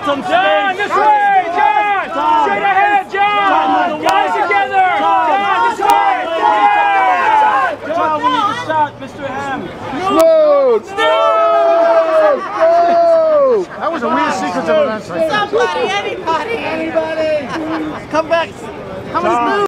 Get some space. Jon, this way! Jon! Tom. Straight ahead, Jon! Tom, Guys together! Jon, this way! Jon! Jon, we need a shot, Mr. Hamm. Smooth! Smooth! Smooth! That was a weird sequence of events Somebody, anybody, Somebody, anybody. Come back. How many moves?